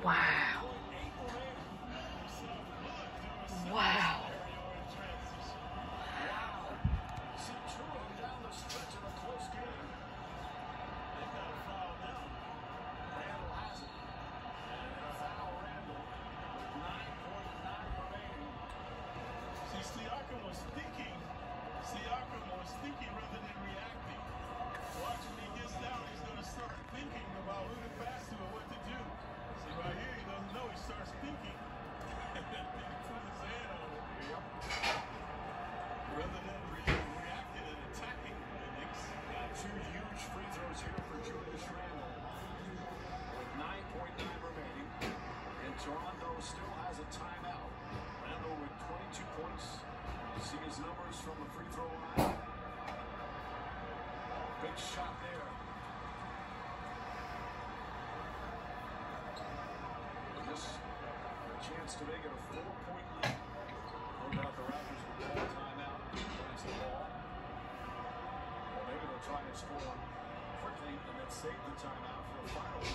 Wow. still has a timeout. Orlando with 22 points. See his numbers from the free throw line. Big shot there. Just a chance to make it a four-point lead. No doubt the Raptors will call timeout. Plants the ball. Well, maybe they'll try and score quickly and then save the timeout for the final.